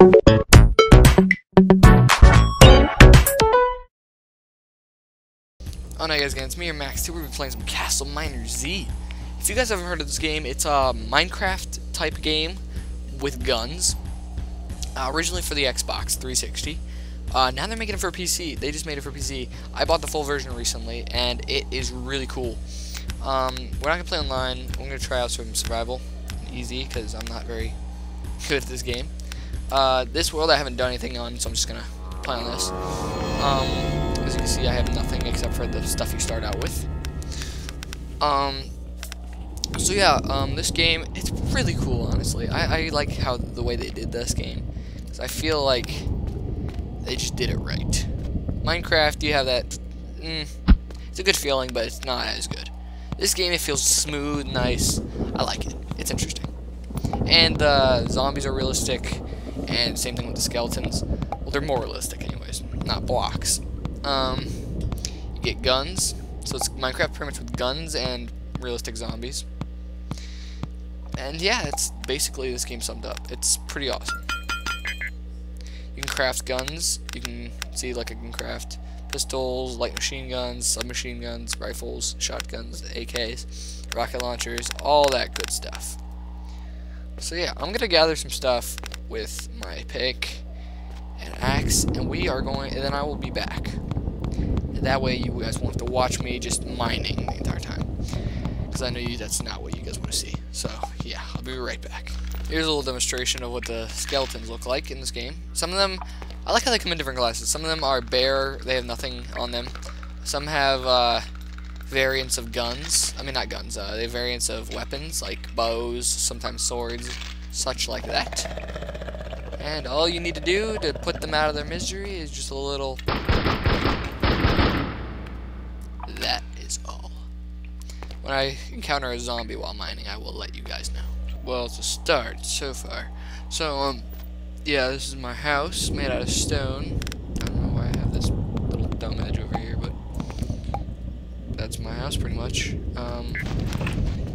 Oh no guys, again, it's me or Max. Today we're playing some Castle Miner Z. If you guys haven't heard of this game, it's a Minecraft type game with guns. Uh, originally for the Xbox 360. Uh, now they're making it for PC. They just made it for PC. I bought the full version recently, and it is really cool. Um, we're not to play online. I'm to try out some survival. Easy, because I'm not very good at this game. Uh, this world I haven't done anything on, so I'm just to play on this. Um, as you can see, I have nothing except for the stuff you start out with. Um, so yeah, um, this game, it's really cool, honestly. I, I like how the way they did this game. Because I feel like they just did it right. Minecraft, you have that, mm, it's a good feeling, but it's not as good. This game, it feels smooth, nice. I like it. It's interesting. And the uh, zombies are realistic, and same thing with the skeletons. Well, they're more realistic anyways, not blocks. Um, you get guns. So it's Minecraft pretty much with guns and realistic zombies. And yeah, it's basically this game summed up. It's pretty awesome. You can craft guns. You can see like I can craft pistols, light machine guns, submachine guns, rifles, shotguns, AKs, rocket launchers, all that good stuff. So yeah, I'm gonna gather some stuff with my pick and axe, and we are going, and then I will be back. That way you guys won't have to watch me just mining the entire time. Because I know you that's not what you guys want to see. So, yeah, I'll be right back. Here's a little demonstration of what the skeletons look like in this game. Some of them, I like how they come in different classes. Some of them are bare, they have nothing on them. Some have uh, variants of guns. I mean, not guns, uh, they have variants of weapons, like bows, sometimes swords, such like that. And all you need to do to put them out of their misery is just a little That is all. When I encounter a zombie while mining, I will let you guys know. Well, it's a start so far. So, um, yeah, this is my house made out of stone. I don't know why I have this little dome edge over here, but that's my house pretty much. Um,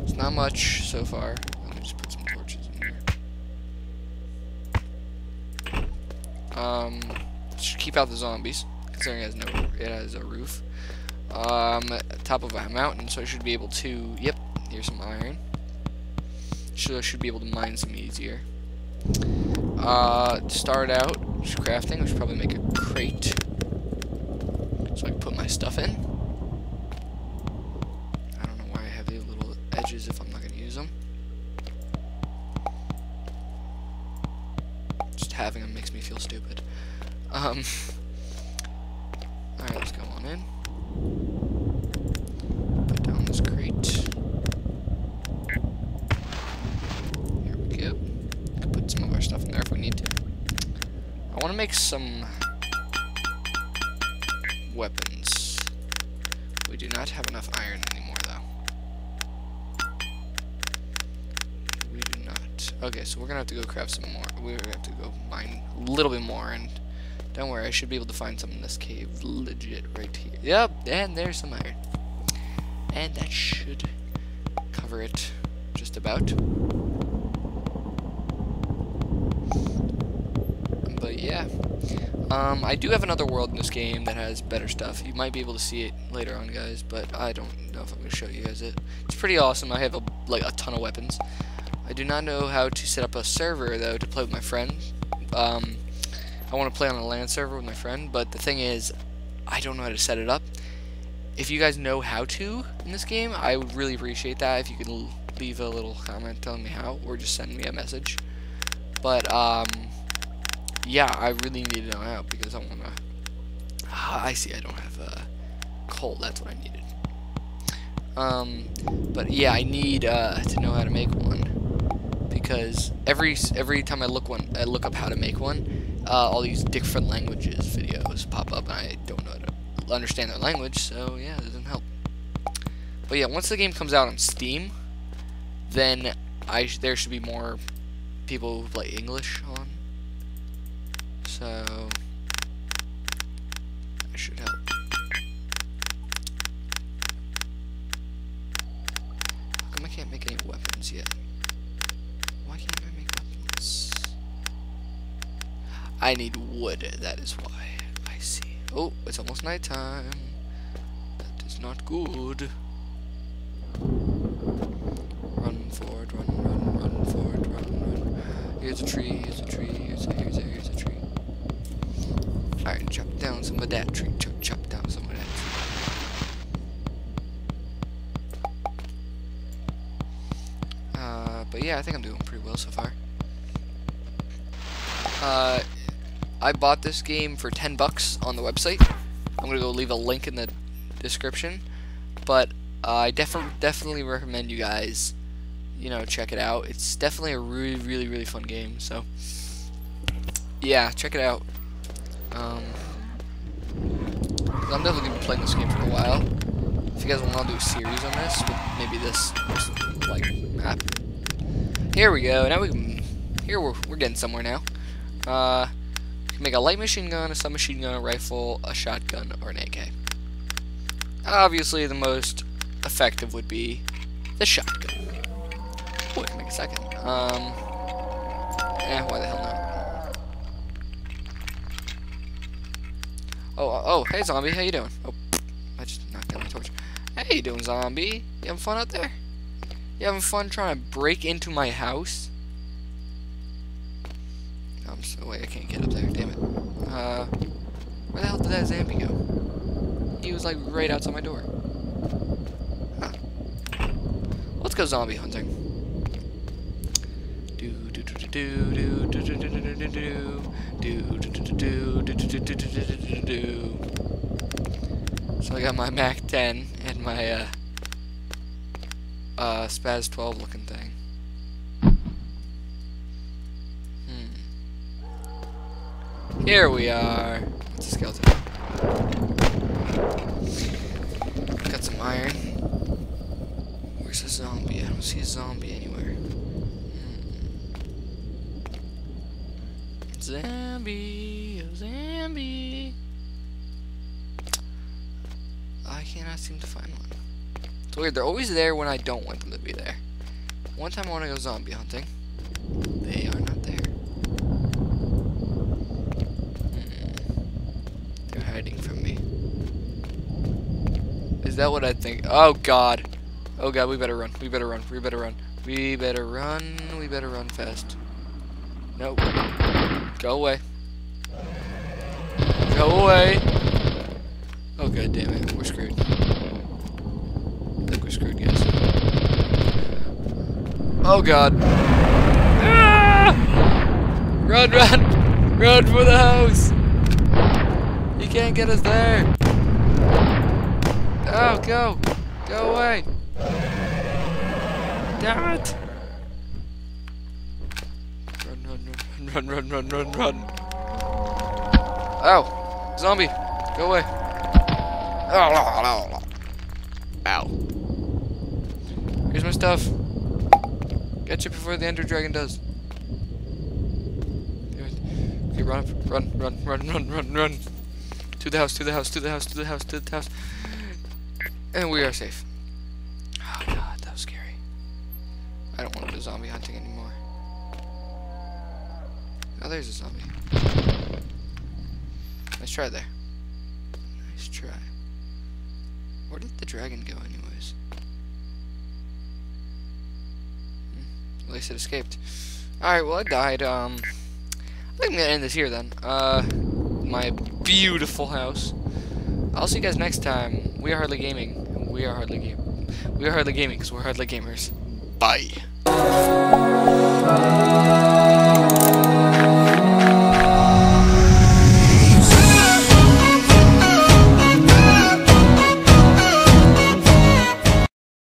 it's not much so far. Let me just put some Um, should keep out the zombies, considering it has no, it has a roof um, top of a mountain, so I should be able to, yep, here's some iron. I should be able to mine some easier. Uh, to start out, just crafting, I should probably make a crate. So I can put my stuff in. I don't know why I have these little edges if I'm not to use them. Having them makes me feel stupid. Um, Alright, let's go on in. Put down this crate. Here we go. put some of our stuff in there if we need to. I want to make some weapons. We do not have enough iron anymore, though. We do not. Okay, so we're gonna have to go craft some more. We're gonna have to go mine a little bit more and don't worry, I should be able to find some in this cave legit right here. Yep, and there's some iron. And that should cover it just about. But yeah. Um, I do have another world in this game that has better stuff. You might be able to see it later on, guys, but I don't know if I'm going to show you guys it. It's pretty awesome. I have a, like a ton of weapons. I do not know how to set up a server, though, to play with my friend. Um, I want to play on a LAN server with my friend, but the thing is, I don't know how to set it up. If you guys know how to in this game, I would really appreciate that if you could leave a little comment telling me how, or just send me a message. But, um, yeah, I really need to know how, because I want to... Ah, I see, I don't have a coal, that's what I needed. Um, but yeah, I need uh, to know how to make one because every every time I look one I look up how to make one, uh, all these different languages videos pop up, and I don't know how to understand their language, so yeah, it doesn't help. But yeah, once the game comes out on Steam, then I sh there should be more people who play English on. So I need wood, that is why. I see. Oh, it's almost nighttime. That is not good. Run forward, run, run, run forward, run, run. Here's a tree, here's a tree, here's a, here's a, here's a tree. Alright, chop down some of that tree, chop, chop down some of that tree. Uh, but yeah, I think I'm doing pretty well so far. Uh, I bought this game for 10 bucks on the website. I'm gonna go leave a link in the description. But uh, I def definitely recommend you guys, you know, check it out. It's definitely a really, really, really fun game. So, yeah, check it out. Um, I'm definitely gonna be playing this game for a while. If you guys want to do a series on this, with maybe this, like map. Here we go. Now we can. Here we're we're getting somewhere now. Uh, make a light machine gun, a submachine gun, a rifle, a shotgun, or an AK. Obviously, the most effective would be the shotgun. Can make a second. Um, eh, why the hell not? Oh, oh, oh, hey zombie, how you doing? Oh, I just knocked down my torch. Hey, you doing, zombie? You having fun out there? You having fun trying to break into my house? I'm so wait, I can't get up there. Damn it. Uh, where the hell did that zombie go? He was like right outside my door. Huh. Let's go zombie hunting. Do do do do do do do do do do do do do do do do do do do So I got my Mac 10 and my uh uh SPAS 12 looking thing. Here we are. It's a skeleton. Got some iron. Where's a zombie? I don't see a zombie anywhere. Hmm. Zombie, oh zombie. I cannot seem to find one. It's weird. They're always there when I don't want them to be there. One time I want to go zombie hunting. They are not there. hiding from me. Is that what I think? Oh, God. Oh, God, we better run. We better run. We better run. We better run. We better run fast. Nope. Go away. Go away. Oh, God damn it. We're screwed. I think we're screwed, guys. Oh, God. Ah! Run, run! Run for the house! You can't get us there. Oh, go. Go away. Damn it. Run, run, run, run, run, run, run. Ow. Zombie. Go away. Ow. Here's my stuff. Get you before the Ender Dragon does. Okay, run. Run, run, run, run, run, run. To the house, to the house, to the house, to the house, to the house. And we are safe. Oh god, that was scary. I don't want to do zombie hunting anymore. Oh, there's a zombie. Nice try there. Nice try. Where did the dragon go anyways? Hmm. At least it escaped. Alright, well I died. Um, I think I'm gonna end this here then. Uh my beautiful house. I'll see you guys next time. We are hardly gaming. We are hardly game. We are hardly gaming because we're hardly gamers. Bye.